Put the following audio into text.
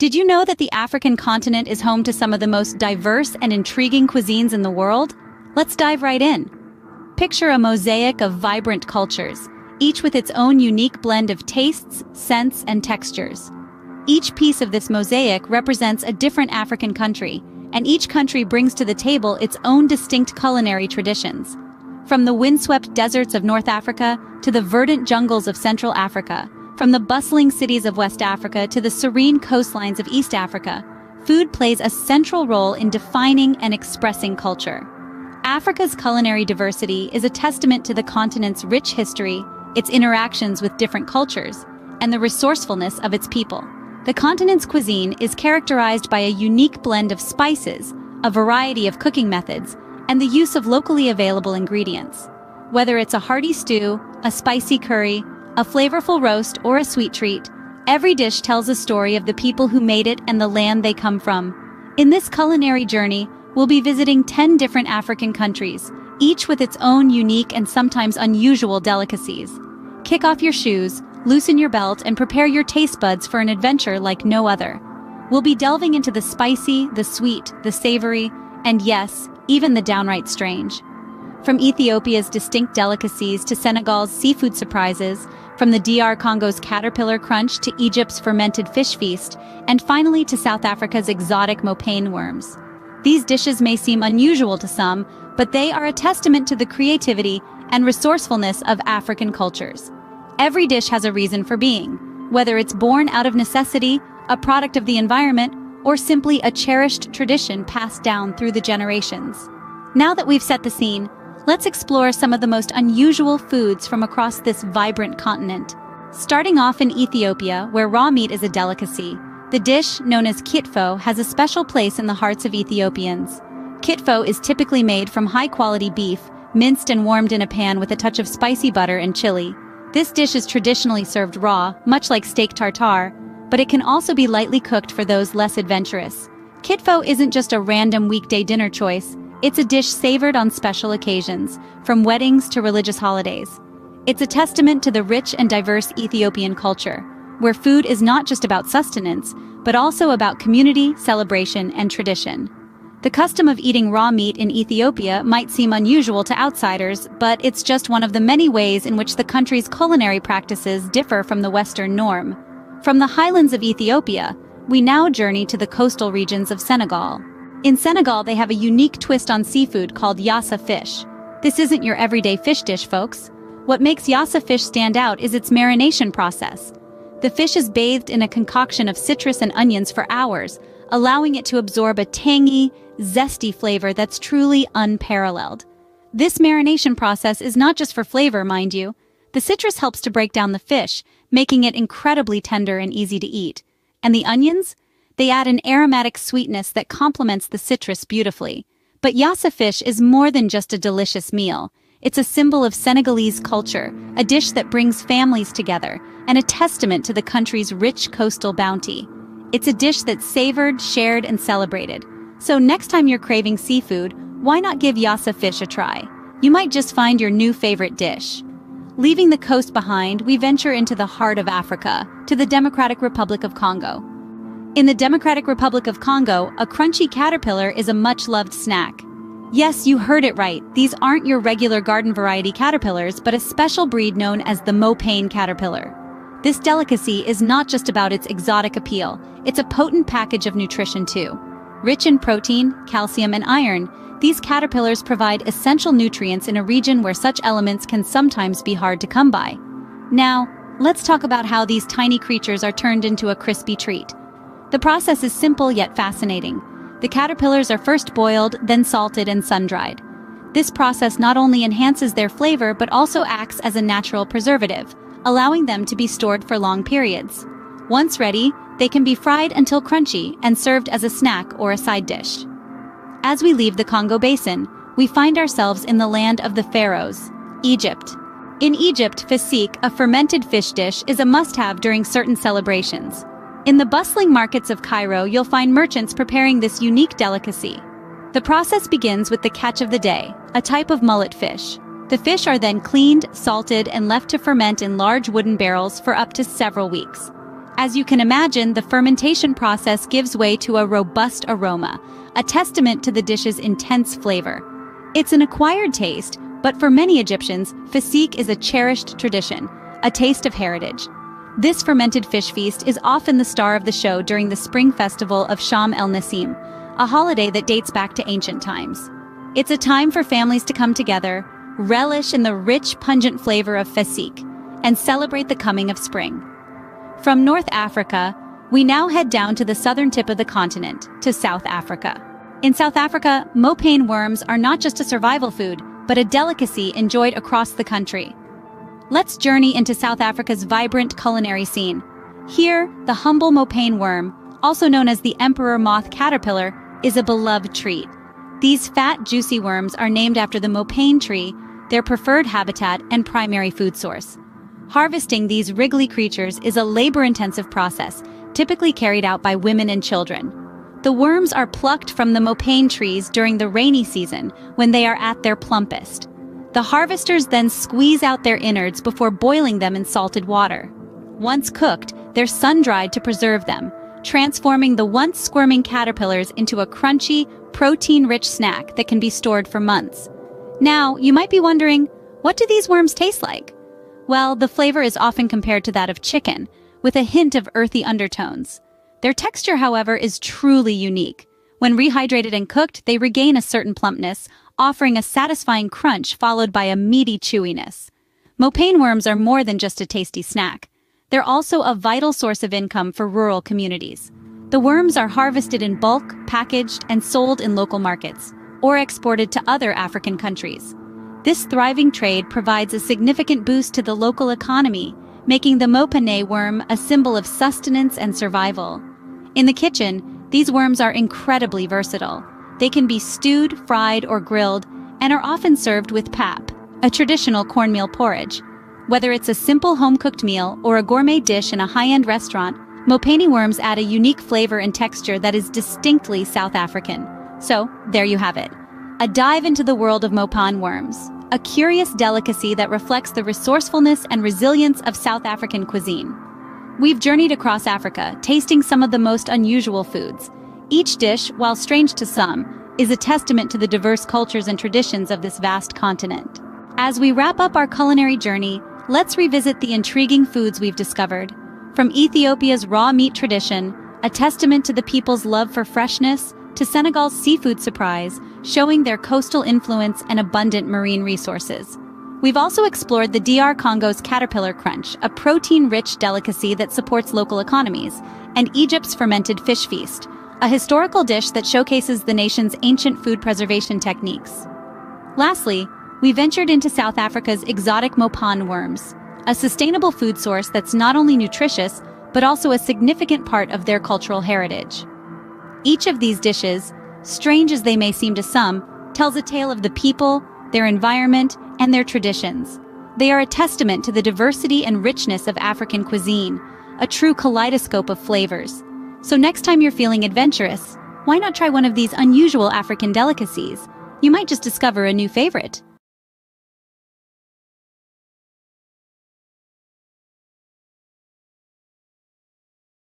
Did you know that the African continent is home to some of the most diverse and intriguing cuisines in the world? Let's dive right in. Picture a mosaic of vibrant cultures, each with its own unique blend of tastes, scents, and textures. Each piece of this mosaic represents a different African country, and each country brings to the table its own distinct culinary traditions. From the windswept deserts of North Africa to the verdant jungles of Central Africa, from the bustling cities of West Africa to the serene coastlines of East Africa, food plays a central role in defining and expressing culture. Africa's culinary diversity is a testament to the continent's rich history, its interactions with different cultures, and the resourcefulness of its people. The continent's cuisine is characterized by a unique blend of spices, a variety of cooking methods, and the use of locally available ingredients. Whether it's a hearty stew, a spicy curry, a flavorful roast, or a sweet treat, every dish tells a story of the people who made it and the land they come from. In this culinary journey, we'll be visiting 10 different African countries, each with its own unique and sometimes unusual delicacies. Kick off your shoes, loosen your belt, and prepare your taste buds for an adventure like no other. We'll be delving into the spicy, the sweet, the savory, and yes, even the downright strange. From Ethiopia's distinct delicacies to Senegal's seafood surprises, from the DR Congo's caterpillar crunch to Egypt's fermented fish feast, and finally to South Africa's exotic mopane worms. These dishes may seem unusual to some, but they are a testament to the creativity and resourcefulness of African cultures. Every dish has a reason for being, whether it's born out of necessity, a product of the environment, or simply a cherished tradition passed down through the generations. Now that we've set the scene, let's explore some of the most unusual foods from across this vibrant continent. Starting off in Ethiopia, where raw meat is a delicacy, the dish, known as kitfo, has a special place in the hearts of Ethiopians. Kitfo is typically made from high-quality beef, minced and warmed in a pan with a touch of spicy butter and chili. This dish is traditionally served raw, much like steak tartare, but it can also be lightly cooked for those less adventurous. Kitfo isn't just a random weekday dinner choice, it's a dish savored on special occasions, from weddings to religious holidays. It's a testament to the rich and diverse Ethiopian culture, where food is not just about sustenance, but also about community, celebration, and tradition. The custom of eating raw meat in Ethiopia might seem unusual to outsiders, but it's just one of the many ways in which the country's culinary practices differ from the Western norm. From the highlands of Ethiopia, we now journey to the coastal regions of Senegal. In Senegal, they have a unique twist on seafood called yassa fish. This isn't your everyday fish dish, folks. What makes yassa fish stand out is its marination process. The fish is bathed in a concoction of citrus and onions for hours, allowing it to absorb a tangy, zesty flavor that's truly unparalleled. This marination process is not just for flavor, mind you. The citrus helps to break down the fish, making it incredibly tender and easy to eat. And the onions? They add an aromatic sweetness that complements the citrus beautifully. But yassa fish is more than just a delicious meal. It's a symbol of Senegalese culture, a dish that brings families together, and a testament to the country's rich coastal bounty. It's a dish that's savored, shared, and celebrated. So next time you're craving seafood, why not give yassa fish a try? You might just find your new favorite dish. Leaving the coast behind, we venture into the heart of Africa, to the Democratic Republic of Congo. In the Democratic Republic of Congo, a crunchy caterpillar is a much-loved snack. Yes, you heard it right. These aren't your regular garden variety caterpillars, but a special breed known as the mopane caterpillar. This delicacy is not just about its exotic appeal, it's a potent package of nutrition too. Rich in protein, calcium, and iron, these caterpillars provide essential nutrients in a region where such elements can sometimes be hard to come by. Now, let's talk about how these tiny creatures are turned into a crispy treat. The process is simple yet fascinating. The caterpillars are first boiled, then salted and sun-dried. This process not only enhances their flavor but also acts as a natural preservative, allowing them to be stored for long periods. Once ready, they can be fried until crunchy and served as a snack or a side dish. As we leave the Congo Basin, we find ourselves in the land of the pharaohs, Egypt. In Egypt, fasik, a fermented fish dish, is a must-have during certain celebrations. In the bustling markets of Cairo, you'll find merchants preparing this unique delicacy. The process begins with the catch of the day, a type of mullet fish. The fish are then cleaned, salted, and left to ferment in large wooden barrels for up to several weeks. As you can imagine, the fermentation process gives way to a robust aroma, a testament to the dish's intense flavor. It's an acquired taste, but for many Egyptians, fasik is a cherished tradition, a taste of heritage. This fermented fish feast is often the star of the show during the spring festival of Sham el Nasim, a holiday that dates back to ancient times. It's a time for families to come together, relish in the rich, pungent flavor of fasik, and celebrate the coming of spring. From North Africa, we now head down to the southern tip of the continent, to South Africa. In South Africa, mopane worms are not just a survival food, but a delicacy enjoyed across the country. Let's journey into South Africa's vibrant culinary scene. Here, the humble mopane worm, also known as the emperor moth caterpillar, is a beloved treat. These fat, juicy worms are named after the mopane tree, their preferred habitat and primary food source. Harvesting these wriggly creatures is a labor-intensive process, typically carried out by women and children. The worms are plucked from the mopane trees during the rainy season, when they are at their plumpest. The harvesters then squeeze out their innards before boiling them in salted water. Once cooked, they're sun-dried to preserve them, transforming the once squirming caterpillars into a crunchy, protein-rich snack that can be stored for months. Now, you might be wondering, what do these worms taste like? Well, the flavor is often compared to that of chicken, with a hint of earthy undertones. Their texture, however, is truly unique. When rehydrated and cooked, they regain a certain plumpness, offering a satisfying crunch followed by a meaty chewiness. Mopane worms are more than just a tasty snack. They're also a vital source of income for rural communities. The worms are harvested in bulk, packaged, and sold in local markets, or exported to other African countries. This thriving trade provides a significant boost to the local economy, making the mopane worm a symbol of sustenance and survival. In the kitchen, these worms are incredibly versatile. They can be stewed, fried, or grilled, and are often served with pap, a traditional cornmeal porridge. Whether it's a simple home-cooked meal or a gourmet dish in a high-end restaurant, mopane worms add a unique flavor and texture that is distinctly South African. So, there you have it. A dive into the world of mopane worms, a curious delicacy that reflects the resourcefulness and resilience of South African cuisine. We've journeyed across Africa, tasting some of the most unusual foods, each dish, while strange to some, is a testament to the diverse cultures and traditions of this vast continent. As we wrap up our culinary journey, let's revisit the intriguing foods we've discovered. From Ethiopia's raw meat tradition, a testament to the people's love for freshness, to Senegal's seafood surprise, showing their coastal influence and abundant marine resources. We've also explored the DR Congo's caterpillar crunch, a protein-rich delicacy that supports local economies, and Egypt's fermented fish feast, a historical dish that showcases the nation's ancient food preservation techniques. Lastly, we ventured into South Africa's exotic mopane worms, a sustainable food source that's not only nutritious, but also a significant part of their cultural heritage. Each of these dishes, strange as they may seem to some, tells a tale of the people, their environment, and their traditions. They are a testament to the diversity and richness of African cuisine, a true kaleidoscope of flavors. So next time you're feeling adventurous, why not try one of these unusual African delicacies? You might just discover a new favorite.